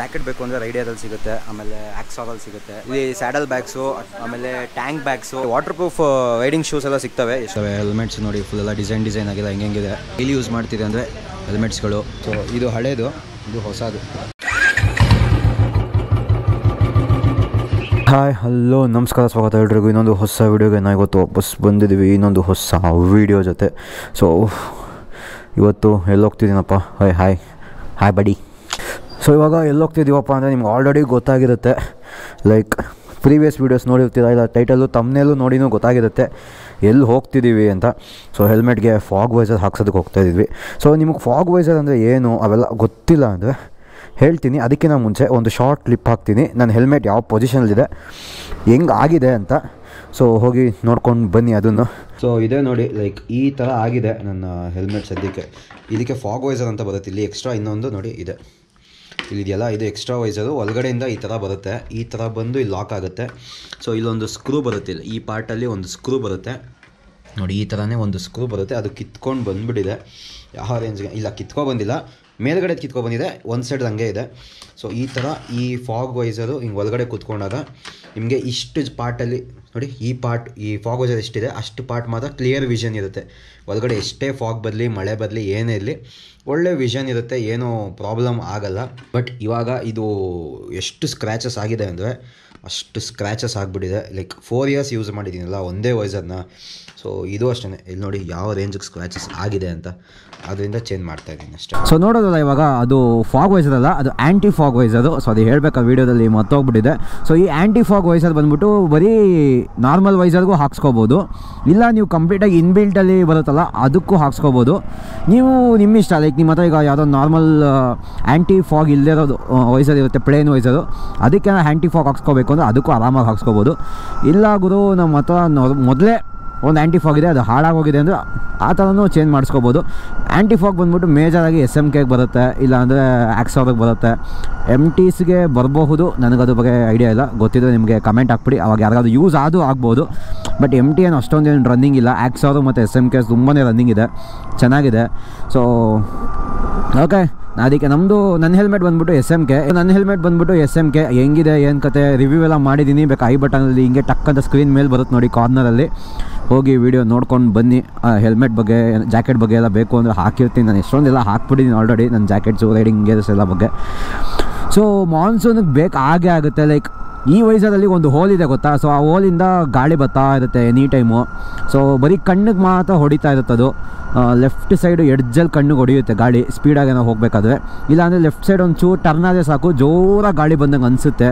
Jacket ಬೇಕು ಅಂದರೆ ರೈಡಿಯಾದಲ್ಲಿ ಸಿಗುತ್ತೆ ಆಮೇಲೆ ಆಕ್ಸಾದಲ್ಲಿ ಸಿಗುತ್ತೆ. ಇಲ್ಲಿ ಸ್ಯಾಡಲ್ ಬ್ಯಾಗ್ಸು ಆಮೇಲೆ tank bags waterproof riding shoes ಎಲ್ಲ ಸಿಗ್ತವೆ. ಇಷ್ಟವೆ ಹೆಲ್ಮೆಟ್ಸ್ ನೋಡಿ ಫುಲ್ ಎಲ್ಲ ಡಿಸೈನ್ ಡಿಸೈನ್ ಆಗಿದೆ ಹೆಂಗೆಂಗಿದೆ ಇಲ್ಲಿ ಯೂಸ್ ಮಾಡ್ತಿದೆ ಅಂದರೆ ಹೆಲ್ಮೆಟ್ಸ್ಗಳು ಸೊ ಇದು ಹಳೇದು ಇದು ಹೊಸದು. ಹಾಯ್ ಹಲೋ ನಮಸ್ಕಾರ ಸ್ವಾಗತ ಎಲ್ರಿಗೂ. ಇನ್ನೊಂದು ಹೊಸ ವೀಡಿಯೋಗೆ ನಾವು ಇವತ್ತು ವಾಪಸ್ ಬಂದಿದ್ದೀವಿ. ಇನ್ನೊಂದು ಹೊಸ ವೀಡಿಯೋ ಜೊತೆ. ಸೊ ಇವತ್ತು ಎಲ್ಲೋಗ್ತಿದ್ದೀನಪ್ಪ hi hi hi buddy so ಇವಾಗ ಎಲ್ಲಿ ಹೋಗ್ತಿದ್ದೀವಪ್ಪ ಅಂದರೆ ನಿಮ್ಗೆ ಆಲ್ರೆಡಿ ಗೊತ್ತಾಗಿರುತ್ತೆ. ಲೈಕ್ ಪ್ರೀವಿಯಸ್ ವೀಡಿಯೋಸ್ ನೋಡಿರ್ತೀರಾ? ಇಲ್ಲ ಟೈಟಲ್ಲು ತಮ್ಮನೇಲೂ ನೋಡಿನೂ ಗೊತ್ತಾಗಿರುತ್ತೆ. ಎಲ್ಲಿ ಹೋಗ್ತಿದ್ದೀವಿ ಅಂತ. ಸೊ ಹೆಲ್ಮೆಟ್ಗೆ ಫಾಗ್ ವೈಸರ್ ಹಾಕ್ಸೋದಕ್ಕೆ ಹೋಗ್ತಾ ಇದ್ವಿ. ಸೊ ನಿಮಗೆ ಫಾಗ್ ವೈಸರ್ ಅಂದರೆ ಏನು? ಅವೆಲ್ಲ ಗೊತ್ತಿಲ್ಲ ಅಂದರೆ ಹೇಳ್ತೀನಿ. ಅದಕ್ಕಿಂತ ಮುಂಚೆ ಒಂದು ಶಾರ್ಟ್ ಕ್ಲಿಪ್ ಹಾಕ್ತೀನಿ. ನನ್ನ ಹೆಲ್ಮೆಟ್ ಯಾವ ಪೊಸಿಷನಲ್ಲಿದೆ ಹೆಂಗೆ ಆಗಿದೆ ಅಂತ. ಸೊ ಹೋಗಿ ನೋಡ್ಕೊಂಡು ಬನ್ನಿ ಅದನ್ನು. ಸೊ ಇದೇ ನೋಡಿ ಲೈಕ್ ಈ ಥರ ಆಗಿದೆ ನನ್ನ ಹೆಲ್ಮೆಟ್ ಸದ್ಯಕ್ಕೆ. ಇದಕ್ಕೆ ಫಾಗ್ ವೈಸರ್ ಅಂತ ಬರುತ್ತೆ. ಇಲ್ಲಿ ಎಕ್ಸ್ಟ್ರಾ ಇನ್ನೊಂದು ನೋಡಿ, ಇದೆ. ಇಲ್ಲಿದೆಯಲ್ಲ ಇದು ಎಕ್ಸ್ಟ್ರಾ ವೈಸರು ಒಳಗಡೆಯಿಂದ ಈ ಥರ ಬರುತ್ತೆ. ಈ ಥರ ಬಂದು ಇಲ್ಲಿ ಲಾಕ್ ಆಗುತ್ತೆ. ಸೊ ಇಲ್ಲೊಂದು ಸ್ಕ್ರೂ ಬರುತ್ತೆ ಇಲ್ಲಿ. ಈ ಪಾರ್ಟಲ್ಲಿ ಒಂದು ಸ್ಕ್ರೂ ಬರುತ್ತೆ. ನೋಡಿ, ಈ ಥರನೇ ಒಂದು ಸ್ಕ್ರೂ ಬರುತ್ತೆ. ಅದು ಕಿತ್ಕೊಂಡು ಬಂದುಬಿಟ್ಟಿದೆ. ಯಾವ ರೇಂಜ್ಗೆ ಇಲ್ಲ, ಕಿತ್ಕೊ ಬಂದಿಲ್ಲ. ಮೇಲ್ಗಡೆ ಕಿತ್ಕೊ ಬಂದಿದೆ ಒಂದು ಸೈಡ್ ಹಂಗೆ ಇದೆ. ಸೊ ಈ ಥರ ಈ ಫಾಗ್ ವೈಸರು ಹಿಂಗೆ ಒಳಗಡೆ ಕೂತ್ಕೊಂಡಾಗ ನಿಮಗೆ ಇಷ್ಟು ಪಾರ್ಟಲ್ಲಿ ನೋಡಿ, ಈ ಪಾರ್ಟ್ ಈ ಫಾಗ್ ವೈಸರ್ ಎಷ್ಟಿದೆ, ಅಷ್ಟು ಪಾರ್ಟ್ ಮಾತ್ರ ಕ್ಲಿಯರ್ ವಿಷನ್ ಇರುತ್ತೆ. ಒಳಗಡೆ ಎಷ್ಟೇ ಫಾಗ್ ಬರಲಿ, ಮಳೆ ಬರಲಿ, ಏನೇ ಇರಲಿ, ಒಳ್ಳೆ ವಿಷನ್ ಇರುತ್ತೆ, ಏನೂ ಪ್ರಾಬ್ಲಮ್ ಆಗಲ್ಲ. ಬಟ್ ಇವಾಗ ಇದು ಎಷ್ಟು ಸ್ಕ್ರ್ಯಾಚಸ್ ಆಗಿದೆ ಅಂದರೆ ಅಷ್ಟು ಸ್ಕ್ರ್ಯಾಚಸ್ ಆಗಿಬಿಟ್ಟಿದೆ. ಲೈಕ್ ಫೋರ್ ಇಯರ್ಸ್ ಯೂಸ್ ಮಾಡಿದ್ದೀನಲ್ಲ ಒಂದೇ ವೈಸರ್ನ ಸೊ ಇದು ಅಷ್ಟೇ ಇಲ್ಲಿ ನೋಡಿ ಯಾವ ರೇಂಜಿಗೆ ಸ್ಕ್ರ್ಯಾಚಸ್ ಆಗಿದೆ ಅಂತ. ಅದರಿಂದ ಚೇಂಜ್ ಮಾಡ್ತಾ ಇದ್ದೀನಿ ಅಷ್ಟೇ. ಸೊ ನೋಡೋದಲ್ಲ ಇವಾಗ ಅದು ಫಾಗ್ ವೈಸರ್ ಅಲ್ಲ ಅದು ಆ್ಯಂಟಿ ಫಾಗ್ ವೈಸರು ಸೊ ಅದು ಹೇಳಬೇಕಾ ವೀಡಿಯೋದಲ್ಲಿ ಮತ್ತೋಗ್ಬಿಟ್ಟಿದೆ. ಸೊ ಈ ಆ್ಯಂಟಿ ಫಾಗ್ ವೈಸರ್ ಬಂದ್ಬಿಟ್ಟು ಬರೀ ನಾರ್ಮಲ್ ವೈಸರ್ಗೂ ಹಾಕ್ಸ್ಕೋಬೋದು. ಇಲ್ಲ, ನೀವು ಕಂಪ್ಲೀಟಾಗಿ ಇನ್ಬಿಲ್ಟಲ್ಲಿ ಬರುತ್ತಲ್ಲ, ಅದಕ್ಕೂ ಹಾಕ್ಸ್ಕೋಬೋದು. ನೀವು ನಿಮ್ಮ ಇಷ್ಟ ಲೈಕ್ ನಿಮ್ಮ ಹತ್ರ ಈಗ ಯಾವುದೋ ನಾರ್ಮಲ್ ಆ್ಯಂಟಿ ಫಾಗ್ ಇಲ್ಲದೇ ಇರೋದು ವೈಸರ್ ಇರುತ್ತೆ ಪ್ಲೇನ್ ವೈಸರು ಅದಕ್ಕೆ ಆ್ಯಂಟಿ ಫಾಗ್ ಹಾಕ್ಸ್ಕೋಬೇಕು. ಅಂದರೆ ಅದಕ್ಕೂ ಆರಾಮಾಗಿ ಹಾಕ್ಸ್ಕೋಬೋದು. ಇಲ್ಲ ಗುರು ನಮ್ಮ ಹತ್ರ ಮೊದಲೇ ಒಂದು ಆ್ಯಂಟಿ ಫಾಗ್ ಇದೆ, ಅದು ಹಾಳಾಗೋಗಿದೆ ಅಂದರೆ ಆ ಥರನೂ ಚೇಂಜ್ ಮಾಡಿಸ್ಕೋಬೋದು. ಆ್ಯಂಟಿ ಫಾಗ್ ಬಂದ್ಬಿಟ್ಟು ಮೇಜರಾಗಿ ಎಸ್ ಎಂ ಕೆಗೆ ಬರುತ್ತೆ ಇಲ್ಲ ಅಂದರೆ ಆಕ್ಸೋರ್ಗೆ ಬರುತ್ತೆ. ಎಂ ಟೀಸ್ಗೆ ಬರಬಹುದು ನನಗದ್ರ ಬಗ್ಗೆ ಐಡಿಯಾ ಇಲ್ಲ. ಗೊತ್ತಿದ್ರೆ ನಿಮಗೆ ಕಮೆಂಟ್ ಹಾಕ್ಬಿಡಿ. ಅವಾಗ ಯಾರಿಗಾದ್ರೂ ಯೂಸ್ ಆದರೂ ಆಗ್ಬೋದು. ಬಟ್ ಎಂ ಟಿ ಏನು ಅಷ್ಟೊಂದೇನು ರನ್ನಿಂಗ್ ಇಲ್ಲ. ಆ್ಯಕ್ಸೋರು ಮತ್ತು ಎಸ್ ಎಂ ಕೆ ತುಂಬಾ ರನ್ನಿಂಗ್ ಇದೆ. ಚೆನ್ನಾಗಿದೆ. ಸೊ ಓಕೆ ಅದಕ್ಕೆ ನಮ್ಮದು ನನ್ನ ಹೆಲ್ಮೆಟ್ ಬಂದ್ಬಿಟ್ಟು ಎಸ್ ಎಂ ಕೆ ನನ್ನ ಹೆಲ್ಮೆಟ್ ಬಂದ್ಬಿಟ್ಟು ಎಸ್ ಎಂ ಕೆ ಹೆಂಗಿದೆ, ಏನು ಕತೆ? ರಿವ್ಯೂ ಎಲ್ಲ ಮಾಡಿದ್ದೀನಿ. ಬೇಕು ಐ ಬಟನಲ್ಲಿ ಹಿಂಗೆ ಟಕ್ ಅಂತ ಸ್ಕ್ರೀನ್ ಮೇಲೆ ಬರುತ್ತೆ ನೋಡಿ ಕಾರ್ನರಲ್ಲಿ ಹೋಗಿ ವಿಡಿಯೋ ನೋಡ್ಕೊಂಡು ಬನ್ನಿ. ಹೆಲ್ಮೆಟ್ ಬಗ್ಗೆ ಜಾಕೆಟ್ ಬಗ್ಗೆ ಎಲ್ಲ ಬೇಕು ಅಂದರೆ ಹಾಕಿರ್ತೀನಿ. ನಾನು ಎಷ್ಟೊಂದೆಲ್ಲ ಹಾಕ್ಬಿಟ್ಟಿದ್ದೀನಿ ಆಲ್ರೆಡಿ ನನ್ನ ಜಾಕೆಟ್ಸು ರೈಡಿಂಗ್ ಗೇರ್ಸ್ ಎಲ್ಲ ಬಗ್ಗೆ. ಸೊ ಮಾನ್ಸೂನಿಗೆ ಬೇಕು, ಹಾಗೆ ಆಗುತ್ತೆ. ಲೈಕ್ ಈ ವಯಸ್ಸಲ್ಲಿ ಒಂದು ಹೋಲ್ ಇದೆ ಗೊತ್ತಾ? ಸೊ ಆ ಹೋಲಿಂದ ಗಾಳಿ ಬರ್ತಾ ಇರುತ್ತೆ ಎನಿ ಟೈಮು ಸೊ ಬರೀ ಕಣ್ಣಿಗೆ ಮಾತ್ರ ಹೊಡಿತಾ ಇರುತ್ತೆ ಅದು. ಲೆಫ್ಟ್ ಸೈಡು ಎಡ್ಜಲ್ಲಿ ಕಣ್ಣಿಗೆ ಹೊಡೆಯುತ್ತೆ ಗಾಳಿ. ಸ್ಪೀಡಾಗಿ ನಾವು ಹೋಗಬೇಕಾದ್ರೆ. ಇಲ್ಲಾಂದರೆ ಲೆಫ್ಟ್ ಸೈಡ್ ಒಂದು ಚೂರು ಟರ್ನ್ ಆದರೆ ಸಾಕು, ಜೋರಾಗಿ ಗಾಳಿ ಬಂದಂಗೆ ಅನಿಸುತ್ತೆ.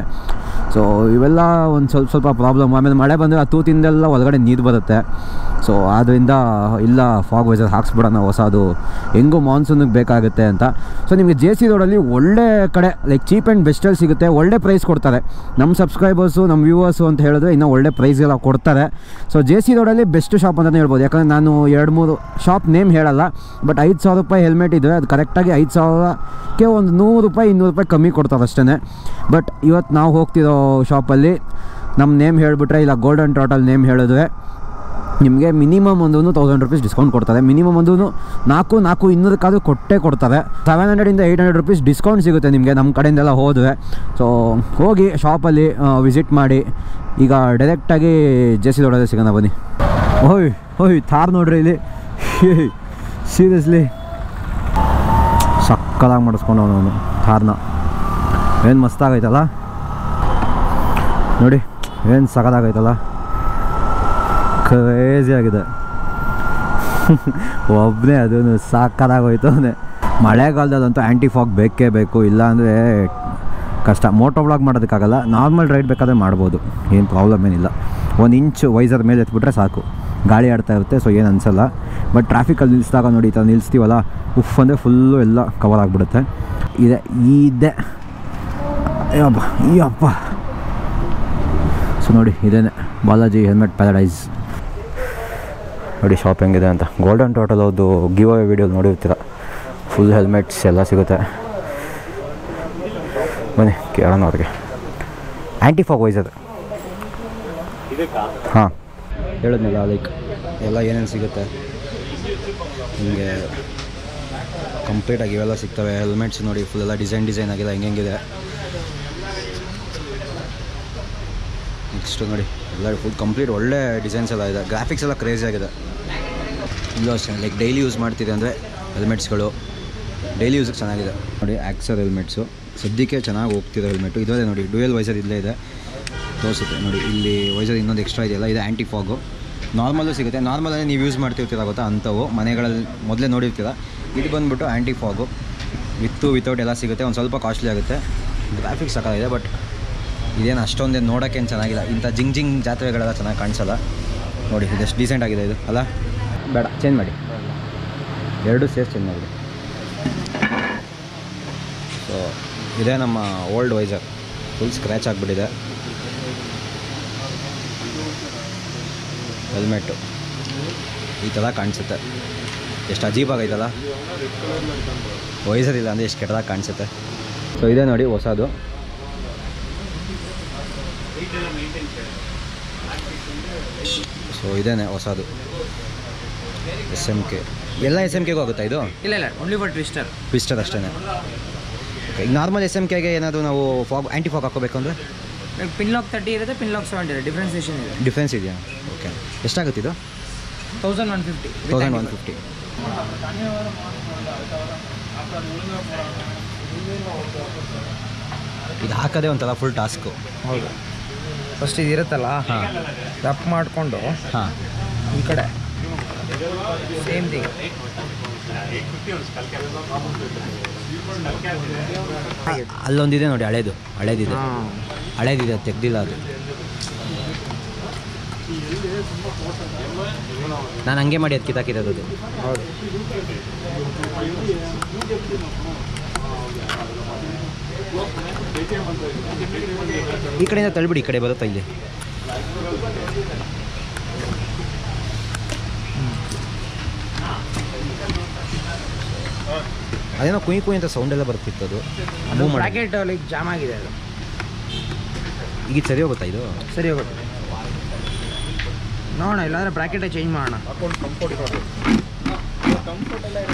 ಸೊ ಇವೆಲ್ಲ ಒಂದು ಸ್ವಲ್ಪ ಸ್ವಲ್ಪ ಪ್ರಾಬ್ಲಮ್ ಆಮೇಲೆ ಮಳೆ ಬಂದರೆ ಆ ತೂತಿಂದೆಲ್ಲ ಒಳಗಡೆ ನೀರು ಬರುತ್ತೆ. ಸೊ ಆದ್ದರಿಂದ ಇಲ್ಲ ಫಾಗ್ ವೈಸರ್ ಹಾಕ್ಸ್ಬಿಡೋಣ ಹೊಸದು. ಹೆಂಗೂ ಮಾನ್ಸೂನಿಗೆ ಬೇಕಾಗುತ್ತೆ ಅಂತ. ಸೊ ನಿಮಗೆ ಜೆ ಸಿ ರೋಡಲ್ಲಿ ಒಳ್ಳೆ ಕಡೆ ಲೈಕ್ ಚೀಪ್ ಆ್ಯಂಡ್ ಬೆಸ್ಟಲ್ಲಿ ಸಿಗುತ್ತೆ. ಒಳ್ಳೆ ಪ್ರೈಸ್ ಕೊಡ್ತಾರೆ. ನಮ್ಮ ಸಬ್ಸ್ಕ್ರೈಬರ್ಸು ನಮ್ಮ ವ್ಯೂವರ್ಸು ಅಂತ ಹೇಳಿದ್ರೆ ಇನ್ನೂ ಒಳ್ಳೆ ಪ್ರೈಸ್ಗೆಲ್ಲ ಕೊಡ್ತಾರೆ. ಸೊ ಜೆ ಸಿ ರೋಡಲ್ಲಿ ಬೆಸ್ಟ್ ಶಾಪ್ ಅಂತಲೇ ಹೇಳ್ಬೋದು. ಯಾಕಂದರೆ ನಾನು ಎರಡು, ಮೂರು ಶಾಪ್ ನೇಮ್ ಹೇಳಲ್ಲ. ಬಟ್ ಐದು ಸಾವಿರ ರೂಪಾಯಿ ಹೆಲ್ಮೆಟ್ ಇದ್ದರೆ ಅದು ಕರೆಕ್ಟಾಗಿ ಐದು ಸಾವಿರಕ್ಕೆ ಒಂದು ನೂರು ರೂಪಾಯಿ, ಇನ್ನೂರು ರೂಪಾಯಿ ಕಮ್ಮಿ ಕೊಡ್ತಾರೆ ಅಷ್ಟೇ ಬಟ್ ಇವತ್ತು ನಾವು ಹೋಗ್ತಿರೋ ಶಾಪಲ್ಲಿ ನಮ್ಮ ನೇಮ್ ಹೇಳಿಬಿಟ್ರೆ, ಇಲ್ಲ ಗೋಲ್ಡನ್ ಟೋಟಲ್ ನೇಮ್ ಹೇಳಿದ್ರೆ, ನಿಮಗೆ ಮಿನಿಮಮ್ ಒಂದು ತೌಸಂಡ್ ರುಪೀಸ್ ಡಿಸ್ಕೌಂಟ್ ಕೊಡ್ತಾರೆ. ಮಿನಿಮಮ್ ಒಂದು ನಾಲ್ಕು ನಾಲ್ಕು ಇನ್ನೂರಕ್ಕಾದರೂ ಕೊಟ್ಟೇ ಕೊಡ್ತಾರೆ. ಸೆವೆನ್ ಹಂಡ್ರೆಡಿಂದ ಏಯ್ಟ್ ಹಂಡ್ರೆಡ್ ರುಪೀಸ್ ಡಿಸ್ಕೌಂಟ್ ಸಿಗುತ್ತೆ ನಿಮಗೆ ನಮ್ಮ ಕಡೆಯಿಂದೆಲ್ಲ ಹೋದ್ವೆ ಸೊ ಹೋಗಿ ಶಾಪಲ್ಲಿ ವಿಸಿಟ್ ಮಾಡಿ, ಈಗ ಡೈರೆಕ್ಟಾಗಿ ಜೆ ಸಿ ದೊಡ್ಡದೇ ಸಿಗೋಣ ಬನ್ನಿ. ಓಯ್ ಓಯ್, ಥಾರ್ ನೋಡ್ರಿ ಇಲ್ಲಿ. ಸೀರಿಯಸ್ಲಿ ಸಕ್ಕದಾಗಿ ಮಾಡಿಸ್ಕೊಂಡು ಅವನು, ಥಾರ್ನ. ಏನು ಮಸ್ತಾಗೈತಲ್ಲ ನೋಡಿ, ಏನು ಸಕದಾಗೈತಲ್ಲ ಕ್ರೇಜಿ ಆಗಿದೆ. ಒಬ್ಬನೇ ಅದನ್ನು ಸಾಕಾಗೋಯ್ತು ಅವನೇ. ಮಳೆಗಾಲದಲ್ಲಂತೂ ಆ್ಯಂಟಿ ಫಾಗ್ ಬೇಕೇ ಬೇಕು, ಇಲ್ಲಾಂದರೆ ಕಷ್ಟ. ಮೋಟೋ ಬ್ಲಾಗ್ ಮಾಡೋದಕ್ಕಾಗಲ್ಲ ನಾರ್ಮಲ್ ರೈಡ್ ಬೇಕಾದರೆ ಮಾಡ್ಬೋದು. ಏನು ಪ್ರಾಬ್ಲಮ್ ಏನಿಲ್ಲ. ಒಂದು ಇಂಚು ವೈಸರ್ ಮೇಲೆ ಎತ್ಬಿಟ್ರೆ ಸಾಕು. ಗಾಳಿ ಆಡ್ತಾ ಇರುತ್ತೆ ಸೊ ಏನು ಅನಿಸಲ್ಲ. ಬಟ್ ಟ್ರಾಫಿಕಲ್ಲಿ ನಿಲ್ಲಿಸಿದಾಗ ನೋಡಿ, ಈ ಥರ ನಿಲ್ಲಿಸ್ತೀವಲ್ಲ ಉಫ್ ಅಂದರೆ ಫುಲ್ಲು ಎಲ್ಲ ಕವರ್ ಆಗಿಬಿಡುತ್ತೆ. ಇದೆ ಇದೆ. ಯಪ್ಪ ಯಪ್ಪ ಸೊ ನೋಡಿ ಇದೇನೆ ಬಾಲಾಜಿ ಹೆಲ್ಮೆಟ್ ಪ್ಯಾರಡೈಸ್ ನೋಡಿ ಶಾಪ್ ಹೆಂಗಿದೆ ಅಂತ. ಗೋಲ್ಡನ್ ಟೋಟಲ್ ಅವ್ರದ್ದು ಗಿವ್ ಅವೇ ವೀಡಿಯೋ ನೋಡಿರ್ತೀರ. ಫುಲ್ ಹೆಲ್ಮೆಟ್ಸ್ ಎಲ್ಲ ಸಿಗುತ್ತೆ. ಬನ್ನಿ ಕೇಳೋಣ ಅವ್ರಿಗೆ. ಆ್ಯಂಟಿ ಫಾಗ್ ಅದು. ಹಾಂ. ಹೇಳಿದ್ನಲ್ಲ ಲೈಕ್ ಎಲ್ಲ ಏನೇನು ಸಿಗುತ್ತೆ? ನಿಮಗೆ ಕಂಪ್ಲೀಟಾಗಿ ಇವೆಲ್ಲ ಸಿಗ್ತವೆ. ಹೆಲ್ಮೆಟ್ಸ್ ನೋಡಿ ಫುಲ್ ಎಲ್ಲ ಡಿಸೈನ್ ಡಿಸೈನ್ ಆಗಿದೆ ಹೆಂಗೆ ನೆಕ್ಸ್ಟ್ ನೋಡಿ, ಎಲ್ಲ ಫುಲ್ ಕಂಪ್ಲೀಟ್ ಒಳ್ಳೆ ಡಿಸೈನ್ಸ್ ಎಲ್ಲ ಇದೆ. ಗ್ರಾಫಿಕ್ಸ್ ಎಲ್ಲ ಕ್ರೇಜಿ ಆಗಿದೆ. ಇಲ್ಲೂ ಅಷ್ಟೇ ಲೈಕ್ ಡೈಲಿ ಯೂಸ್ ಮಾಡ್ತಿದೆ ಅಂದರೆ ಹೆಲ್ಮೆಟ್ಸ್ಗಳು ಡೈಲಿ ಯೂಸಿಗೆ ಚೆನ್ನಾಗಿದೆ. ನೋಡಿ ಆಕ್ಸರ್ ಹೆಲ್ಮೆಟ್ಸು ಸದ್ಯಕ್ಕೆ ಚೆನ್ನಾಗಿ ಹೋಗ್ತಿದೆ ಹೆಲ್ಮೆಟು ಇದೇ ನೋಡಿ ಡ್ಯೂಯಲ್ ವೈಸರ್ ಇಲ್ಲೇ ಇದೆ. ತೋರಿಸುತ್ತೆ ನೋಡಿ, ಇಲ್ಲಿ ವೈಸರ್ ಇನ್ನೊಂದು ಎಕ್ಸ್ಟ್ರಾ ಇದೆಯಲ್ಲ ಇದು ಆ್ಯಂಟಿ ಫಾಗು ನಾರ್ಮಲ್ಲು ಸಿಗುತ್ತೆ. ನಾರ್ಮಲಲ್ಲಿ ನೀವು ಯೂಸ್ ಮಾಡ್ತಿರ್ತೀರ ಗೊತ್ತಾ ಅಂಥವು ಮನೆಗಳಲ್ಲಿ ಮೊದಲೇ ನೋಡಿರ್ತೀರ? ಇದು ಬಂದುಬಿಟ್ಟು ಆ್ಯಂಟಿ ಫಾಗು ವಿತ್ತು ವಿತೌಟ್ ಎಲ್ಲ ಸಿಗುತ್ತೆ, ಒಂದು ಸ್ವಲ್ಪ ಕಾಸ್ಟ್ಲಿ ಆಗುತ್ತೆ. ಗ್ರಾಫಿಕ್ಸ್ ಸಾಕಾಗಿದೆ ಬಟ್ ಇದೇನು ಅಷ್ಟೊಂದೇನು ನೋಡೋಕ್ಕೇನು ಚೆನ್ನಾಗಿಲ್ಲ. ಇಂಥ ಜಿಂಗ್ ಜಿಂಗ್ ಜಾತ್ರೆಗಳೆಲ್ಲ ಚೆನ್ನಾಗಿ ಕಾಣಿಸಲ್ಲ. ನೋಡಿ, ಇದೆಷ್ಟು ಡೀಸೆಂಟ್ ಆಗಿದೆ ಇದು. ಅಲ್ಲ? ಬೇಡ ಚೇಂಜ್ ಮಾಡಿ. ಎರಡು ಸೇಸ್ ಚೇಂಜ್ ಮಾಡಿ. ಸೊ ಇದೇ ನಮ್ಮ ಓಲ್ಡ್ ವೈಸರ್ ಫುಲ್ ಸ್ಕ್ರ್ಯಾಚ್ ಆಗಿಬಿಟ್ಟಿದೆ. ಹೆಲ್ಮೆಟ್ಟು ಈ ಥರ ಕಾಣಿಸುತ್ತೆ. ಎಷ್ಟು ಅಜೀಬಾಗೈತಲ್ಲ ಇಲ್ಲ ಅಂದರೆ ಎಷ್ಟು ಕೆಟ್ಟದಾಗ ಕಾಣಿಸುತ್ತೆ. ಸೊ ಇದೇ ನೋಡಿ ಹೊಸದು. ಸೊ ಇದೇನೆ ಹೊಸದು. ಎಸ್ ಎಂ ಕೆ ಎಲ್ಲ ಎಸ್ ಎಂ ಕೆಗೂ ಆಗುತ್ತಾ ಇದು? ಇಲ್ಲ ಇಲ್ಲ. ಓನ್ಲಿ ಫಾರ್ ಟ್ವಿಸ್ಟರ್ ಟ್ವಿಸ್ಟರ್ ಅಷ್ಟೇ ಈಗ ನಾರ್ಮಲ್ ಎಸ್ ಎಂ ಕೆಗೆ ಏನಾದರೂ ನಾವು ಫಾಗ್ ಆ್ಯಂಟಿ ಫಾಗ್ ಹಾಕೋಬೇಕು ಅಂದರೆ? ಪಿನ್ ಲಾಕ್ ತರ್ಟಿ ಇರುತ್ತೆ ಪಿನ್ ಲಾಕ್ ಸೆವೆಂಟಿ ಇದೆ ಡಿಫ್ರೆನ್ಸೇಷನ್ ಇದೆ. ಡಿಫ್ರೆನ್ಸ್ ಇದೆಯಾ? ಓಕೆ ಎಷ್ಟಾಗುತ್ತೆ ಇದು? Thousand one fifty thousand one fifty ಇದು ಹಾಕೋದೇ ಒಂಥರ ಫುಲ್ ಟಾಸ್ಕು ಹೌದು. ಫಸ್ಟ್ ಇದು ಇರುತ್ತಲ್ಲ? ಹಾಂ. ರಫ್ ಮಾಡಿಕೊಂಡು ಹಾಂ. ಈ ಕಡೆ. ಸೇಮ್ ಥಿಂಗ್ ಅಲ್ಲೊಂದಿದೆ ನೋಡಿ ಹಳೇದು. ಹಳೇದಿದೆ. ಹಳೇದಿದೆ ಹಳೇದಿದೆ ತೆಗ್ದಿಲ್ಲ ಅದು. ನಾನು ಹಂಗೆ ಮಾಡಿ ಅದು ಕಿತ್ತಾಕಿರೋದು ಅದು. ಹೌದು. ಈ ಕಡೆಯಿಂದ ತಳ್ಳಿಬಿಡಿ ಈ ಕಡೆ ಬರುತ್ತಾ ಇಲ್ಲಿ. ಅದೇನೋ ಕುಯಿ ಕುಯಿ ಅಂತ ಸೌಂಡ್ ಎಲ್ಲ ಬರ್ತಿತ್ತು ಅದು. ಮೂವ್ ಮಾಡಿ. ಬ್ರಾಕೆಟ್ ಲೈಕ್ ಜಾಮ್ ಆಗಿದೆ ಅದು. ಈಗ ಸರಿ ಹೋಗುತ್ತಾ ಇದು? ಸರಿ ಹೋಗುತ್ತೆ. ನೋಡೋಣ ಇಲ್ಲಾಂದ್ರೆ ಬ್ರಾಕೆಟೇ ಚೇಂಜ್ ಮಾಡೋಣ.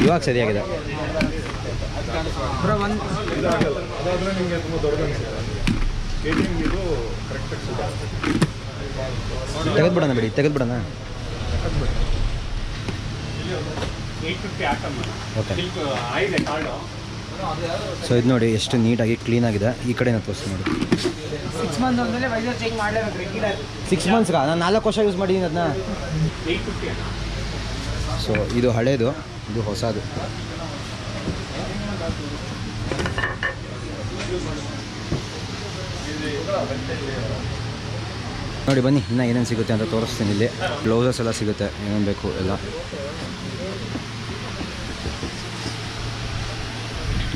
ಇವಾಗ ಸರಿಯಾಗಿದೆ. ಬ್ರೋ ಒಂದು ತೆಗೆದ್ಬಿಡೋಣ ಬಿಡಿ ತೆಗೆದ್ಬಿಡೋಣ. ಓಕೆ ಸೊ ಇದು ನೋಡಿ ಎಷ್ಟು ನೀಟಾಗಿ ಕ್ಲೀನಾಗಿದೆ ಈ ಕಡೆನ ತೋರಿಸಿ ನೋಡಿ. ಸಿಕ್ಸ್ ಮಂತ್ ಒಂದಲ್ಲೇ ವೈಸರ್ ಚೇಂಜ್ ಮಾಡಲೇಬೇಕು ರೆಗ್ಯುಲರ್ ಸಿಕ್ಸ್ ಮಂತ್ಸ್ಗ ನಾನು ನಾಲ್ಕು ವರ್ಷ ಯೂಸ್ ಮಾಡಿದ್ದೀನಿ ಅದನ್ನ ಸೊ ಇದು ಹಳೇದು. ಇದು ಹೊಸದು. ನೋಡಿ ಬನ್ನಿ ಇನ್ನೂ ಏನೇನು ಸಿಗುತ್ತೆ ಅಂತ ತೋರಿಸ್ತೀನಿ ಇಲ್ಲಿ. ಬ್ಲೌಸಸ್ ಎಲ್ಲ ಸಿಗುತ್ತೆ ಏನೇನು ಬೇಕು ಎಲ್ಲ.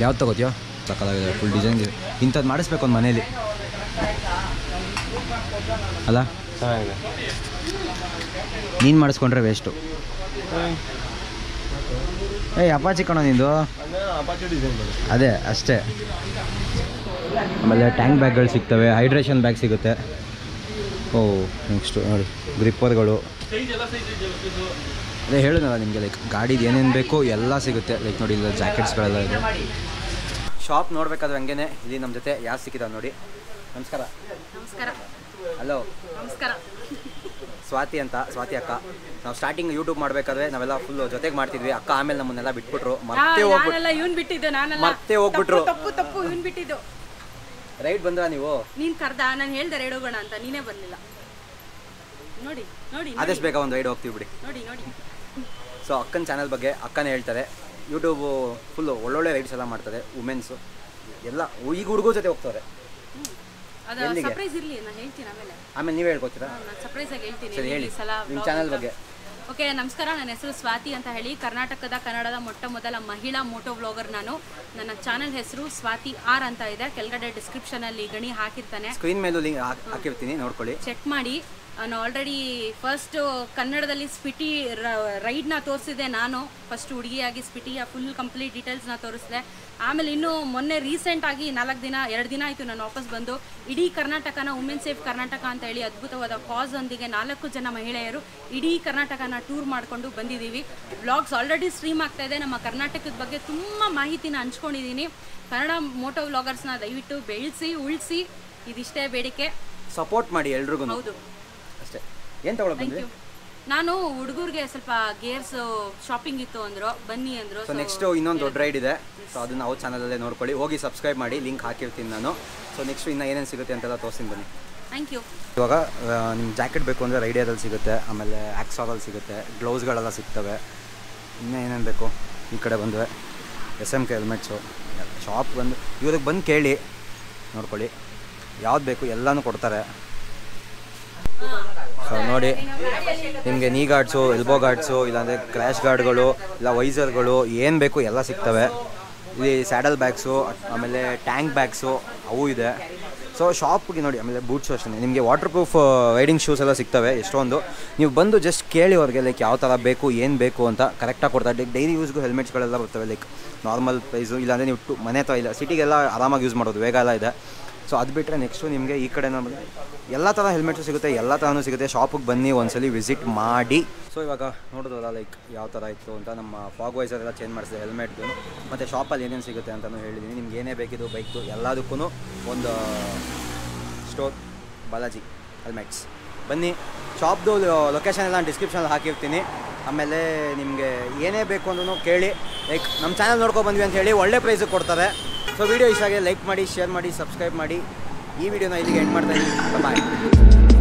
ಯಾವ್ದು ತಗೋತೀಯೋ? ಸಕ್ಕದಾಗಿದೆ ಫುಲ್ ಡಿಸೈನ್ ಇದೆ. ಇಂಥದ್ದು ಮಾಡಿಸ್ಬೇಕು ಒಂದು ಮನೇಲಿ. ಅಲ್ಲ? ನೀನು ಮಾಡಿಸ್ಕೊಂಡ್ರೆ ವೇಸ್ಟು ಏಯ್ ಅಪಾಚಿ ಕಣೋ ನಿಂದು? ಅದೇ, ಅಷ್ಟೇ. ಆಮೇಲೆ ಟ್ಯಾಂಕ್ ಬ್ಯಾಗ್ಗಳು ಸಿಗ್ತವೆ, ಹೈಡ್ರೇಷನ್ ಬ್ಯಾಗ್ ಸಿಗುತ್ತೆ. ಓ, ನೆಕ್ಸ್ಟು ನೋಡಿ, ಗ್ರಿಪ್ಪರ್ಗಳು. ಅದೇ ಹೇಳಿದ್ನಲ್ಲ ನಿಮಗೆ ಲೈಕ್ ಗಾಡಿದು ಏನೇನು ಬೇಕೋ ಎಲ್ಲ ಸಿಗುತ್ತೆ. ಲೈಕ್ ನೋಡಿ ಇಲ್ಲ ಜಾಕೆಟ್ಸ್ಗಳೆಲ್ಲ ಇದೆ. ಶಾಪ್ ನೋಡ್ಬೇಕಾದ್ರೆ ಹಂಗೇನೆ. ಇಲ್ಲಿ ನಮ್ಮ ಜೊತೆ ಯಾರು ಸಿಕ್ಕಿದಾವೆ ನೋಡಿ. ನಮಸ್ಕಾರ. ನಮಸ್ಕಾರ. ಹಲೋ. ನಮಸ್ಕಾರ. ಸ್ವಾತಿ ಅಂತ ಸ್ವಾತಿ ಅಕ್ಕ. ನಾವು ಸ್ಟಾರ್ಟಿಂಗ್ ಯೂಟ್ಯೂಬ್ ಮಾಡಬೇಕಾದ್ರೆ ನಾವೆಲ್ಲ ಫುಲ್ ಜೊತೆಗೆ ಮಾಡ್ತಿದ್ವಿ. ಅಕ್ಕ ಆಮೇಲೆ ನಮ್ಮನ್ನೆಲ್ಲ ಬಿಟ್ಬಿಟ್ರು. ಮತ್ತೆ ಹೋಗ್ಬಿಟ್ಟು ಇವನ್ ಬಿಟ್ಟಿದ್ದು ಮತ್ತೆ ಹೋಗ್ಬಿಟ್ರು. ತಪ್ಪು ತಪ್ಪು, ಇವನ್ ಬಿಟ್ಟಿದ್ದು. ರೈಟ್ ಬಂದ್ರ ನೀವು? ನೀನ್ ಕರ್ದ ನಾನು ಹೇಳ್ದೆ ರೈಡ್ ಹೋಗೋಣ ಅಂತ ನೀನೇ ಬಂದಿಲ್ಲ ನೋಡಿ ನೋಡಿ ಆದಷ್ಟು ಬೇಗ ಒಂದು ರೈಡ್ ಹೋಗ್ತೀವಿ ಬಿಡಿ. ನೋಡಿ ನೋಡಿ. ಸೊ ಅಕ್ಕನ ಚಾನಲ್ ಬಗ್ಗೆ ಅಕ್ಕನೇ ಹೇಳ್ತಾರೆ. ಯೂಟ್ಯೂಬು ಫುಲ್ಲು ಒಳ್ಳೊಳ್ಳೆ ರೈಡ್ಸ್ ಎಲ್ಲ ಮಾಡ್ತಾರೆ ವುಮೆನ್ಸ್ ಎಲ್ಲ ಈಗ ಹುಡುಗರ ಜೊತೆ ಹೋಗ್ತಾರೆ. ಎಲ್ಲಿಗೆ? ಸರ್ಪ್ರೈಸ್ ಇರ್ಲಿ ನಾನು ಹೇಳ್ತೀನಿ ಆಮೇಲೆ. ಆಮೇಲೆ ನೀವೇ ಹೇಳ್ಕೊತೀರಾ? ನಾನು ಸರ್ಪ್ರೈಸ್ ಆಗಿ ಹೇಳ್ತೀನಿ ಸರಿ, ಹೇಳಿ. ಸಲ ನಿಮ್ vlog ಬಗ್ಗೆ. ಓಕೆ ನಮಸ್ಕಾರ ನನ್ನ ಹೆಸರು ಸ್ವಾತಿ ಅಂತ ಹೇಳಿ. ಕರ್ನಾಟಕದ ಕನ್ನಡದ ಮೊಟ್ಟ ಮೊದಲ ಮಹಿಳಾ ಮೋಟೋ ವ್ಲಾಗರ್ ನಾನು. ನನ್ನ ಚಾನಲ್ ಹೆಸರು ಸ್ವಾತಿ ಆರ್ ಅಂತ ಇದೆ. ಕೆಳಗಡೆ ಡಿಸ್ಕ್ರಿಪ್ಷನ್ ಅಲ್ಲಿ ಗಣಿ ಹಾಕಿರ್ತಾನೆ. ಸ್ಕ್ರೀನ್ ಮೇಲೂ ಲಿಂಕ್ ಹಾಕಿರ್ತೀನಿ ನೋಡ್ಕೊಳ್ಳಿ. ಚೆಕ್ ಮಾಡಿ. ನಾನು ಆಲ್ರೆಡಿ ಫಸ್ಟ್ ಕನ್ನಡದಲ್ಲಿ ಸ್ಪಿಟಿ ರೈಡ್ನ ತೋರಿಸಿದೆ ನಾನು. ಫಸ್ಟ್ ಹುಡುಗಿಯಾಗಿ ಸ್ಪಿಟಿಯ ಫುಲ್ ಕಂಪ್ಲೀಟ್ ಡೀಟೇಲ್ಸ್ನ ತೋರಿಸಿದೆ. ಆಮೇಲೆ ಇನ್ನೂ ಮೊನ್ನೆ ರೀಸೆಂಟಾಗಿ ನಾಲ್ಕು ದಿನ ಎರಡು ದಿನ ಆಯಿತು ನಾನು ವಾಪಸ್ ಬಂದು. ಇಡೀ ಕರ್ನಾಟಕನ ವುಮೆನ್ ಸೇಫ್ ಕರ್ನಾಟಕ ಅಂತ ಹೇಳಿ ಅದ್ಭುತವಾದ ಕಾಸ್ ಒಂದಿಗೆ ನಾಲ್ಕು ಜನ ಮಹಿಳೆಯರು ಇಡೀ ಕರ್ನಾಟಕನ ಟೂರ್ ಮಾಡಿಕೊಂಡು ಬಂದಿದ್ದೀವಿ. ಬ್ಲಾಗ್ಸ್ ಆಲ್ರೆಡಿ ಸ್ಟ್ರೀಮ್ ಆಗ್ತಾ ಇದೆ. ನಮ್ಮ ಕರ್ನಾಟಕದ ಬಗ್ಗೆ ತುಂಬ ಮಾಹಿತಿನ ಹಂಚ್ಕೊಂಡಿದ್ದೀನಿ. ಕನ್ನಡ ಮೋಟೋ ವ್ಲಾಗರ್ಸ್ನ ದಯವಿಟ್ಟು ಬೆಳೆಸಿ ಉಳಿಸಿ ಇದಿಷ್ಟೇ ಬೇಡಿಕೆ. ಸಪೋರ್ಟ್ ಮಾಡಿ ಎಲ್ರಿಗೂ ಹೌದು. ಏನು ತಗೊಳಕ್ ಬಂದ್ರಿ? ನಾನು ಹುಡುಗರಿಗೆ ಸ್ವಲ್ಪ ಗೇರ್ಸ್ ಶಾಪಿಂಗ್ ಇತ್ತು ಅಂದ್ರು ಬನ್ನಿ ಅಂದ್ರು ಸೊ ನೆಕ್ಸ್ಟ್ ಇನ್ನೊಂದು ದೊಡ್ಡ ರೈಡ್ ಇದೆ. ಸೊ ಅದನ್ನ ನಾವು ಚಾನಲಲ್ಲೇ ನೋಡ್ಕೊಳ್ಳಿ. ಹೋಗಿ ಸಬ್ಸ್ಕ್ರೈಬ್ ಮಾಡಿ ಲಿಂಕ್ ಹಾಕಿರ್ತೀನಿ ನಾನು. ಸೊ ನೆಕ್ಸ್ಟ್ ಇನ್ನ ಏನೇನು ಸಿಗುತ್ತೆ ಅಂತೆಲ್ಲ ತೋರಿಸ್ತೀನಿ ಬನ್ನಿ. ಥ್ಯಾಂಕ್ ಯು ಇವಾಗ ನಿಮ್ಮ ಜಾಕೆಟ್ ಬೇಕು ಅಂದರೆ ರೈಡಿಯಾದಲ್ಲಿ ಸಿಗುತ್ತೆ ಆಮೇಲೆ ಆಕ್ಸಾಗಲ್ಲಿ ಸಿಗುತ್ತೆ ಗ್ಲೌಸ್ಗಳೆಲ್ಲ ಸಿಗ್ತವೆ. ಇನ್ನೂ ಏನೇನು ಬೇಕು? ಈ ಕಡೆ ಬಂದರೆ S M K helmets shop ಬಂದು ಇವ್ರಿಗೆ ಬಂದು ಕೇಳಿ ನೋಡ್ಕೊಳ್ಳಿ. ಯಾವ್ದು ಬೇಕು? ಎಲ್ಲನೂ ಕೊಡ್ತಾರೆ. ಸೊ ನೋಡಿ. ನಿಮಗೆ ನೀ ಗಾರ್ಡ್ಸು ಎಲ್ಬೋ ಗಾರ್ಡ್ಸು ಇಲ್ಲಾಂದರೆ ಕ್ರ್ಯಾಶ್ ಗಾರ್ಡ್ಗಳು ಇಲ್ಲ ವೈಸರ್ಗಳು ಏನು ಬೇಕು ಎಲ್ಲ ಸಿಗ್ತವೆ. ಇಲ್ಲಿ ಸ್ಯಾಡಲ್ ಬ್ಯಾಗ್ಸು ಆಮೇಲೆ ಟ್ಯಾಂಕ್ ಬ್ಯಾಗ್ಸು ಅವು ಇದೆ. ಸೊ ಶಾಪ್ಗೆ ನೋಡಿ, ಆಮೇಲೆ ಬೂಟ್ಸು ಅಷ್ಟೇ ನಿಮಗೆ ವಾಟರ್ ಪ್ರೂಫ್ ರೈಡಿಂಗ್ ಶೂಸ್ ಎಲ್ಲ ಸಿಗ್ತವೆ, ಎಷ್ಟೊಂದು. ನೀವು ಬಂದು ಜಸ್ಟ್ ಕೇಳಿ ಅವ್ರಿಗೆ ಲೈಕ್ ಯಾವ ಥರ ಬೇಕು, ಏನು ಬೇಕು ಅಂತ ಕರೆಕ್ಟಾಗಿ ಕೊಡ್ತಾರೆ. ಲೈಕ್ ಡೈಲಿ ಯೂಸ್ಗೂ ಹೆಲ್ಮೆಟ್ಸ್ಗಳೆಲ್ಲ ಬರ್ತವೆ ಲೈಕ್ ನಾರ್ಮಲ್ ಪ್ರೈಸು ಇಲ್ಲಾಂದರೆ ನೀವು ಟು, ಮನೆ ಹತ್ರ, ಇಲ್ಲ ಸಿಟಿಗೆಲ್ಲ ಆರಾಮಾಗಿ ಯೂಸ್ ಮಾಡೋದು, ವೇಗ ಎಲ್ಲ ಇದೆ. ಸೊ ಅದು ಬಿಟ್ಟರೆ ನೆಕ್ಸ್ಟು ನಿಮಗೆ ಈ ಕಡೆ ನಮಗೆ ಎಲ್ಲ ಥರ ಹೆಲ್ಮೆಟ್ಸು ಸಿಗುತ್ತೆ, ಎಲ್ಲ ಥರನೂ ಸಿಗುತ್ತೆ. ಶಾಪಿಗೆ ಬನ್ನಿ, ಒಂದ್ಸಲಿ ವಿಸಿಟ್ ಮಾಡಿ. ಸೊ ಇವಾಗ ನೋಡೋದಲ್ಲ ಲೈಕ್ ಯಾವ ಥರ ಇತ್ತು ಅಂತ ನಮ್ಮ ಫಾಗ್ ವೈಸರ್ ಎಲ್ಲ ಚೇಂಜ್ ಮಾಡಿಸಿದೆ ಹೆಲ್ಮೆಟ್ದು ಮತ್ತು ಶಾಪಲ್ಲಿ ಏನೇನು ಸಿಗುತ್ತೆ ಅಂತಲೂ ಹೇಳಿದ್ದೀನಿ ನಿಮ್ಗೆ ಏನೇ ಬೇಕಿದ್ದು ಬೈಕ್ದು ಎಲ್ಲದಕ್ಕೂ ಒಂದು ಸ್ಟೋರ್ ಬಾಲಾಜಿ ಹೆಲ್ಮೆಟ್ಸ್ ಬನ್ನಿ ಶಾಪ್ದು ಲೊಕೇಶನ್ ಎಲ್ಲ ಡಿಸ್ಕ್ರಿಪ್ಷನಲ್ಲಿ ಹಾಕಿರ್ತೀನಿ. ಆಮೇಲೆ ನಿಮಗೆ ಏನೇ ಬೇಕು ಅಂದ್ರೂ ಕೇಳಿ. ಲೈಕ್ ನಮ್ಮ ಚಾನಲ್ ನೋಡ್ಕೊಂಡು ಬಂದ್ವಿ ಅಂತ ಹೇಳಿ, ಒಳ್ಳೆ ಪ್ರೈಸಿಗೆ ಕೊಡ್ತಾರೆ. ಸೊ ವಿಡಿಯೋ ಇಷ್ಟ ಆಗಿ ಲೈಕ್ ಮಾಡಿ ಶೇರ್ ಮಾಡಿ ಸಬ್ಸ್ಕ್ರೈಬ್ ಮಾಡಿ. ಈ ವಿಡಿಯೋನ ಇಲ್ಲಿಗೆ ಎಂಡ್ ಮಾಡ್ತಾ ಇದ್ದೀನಿ ಬಾಯ್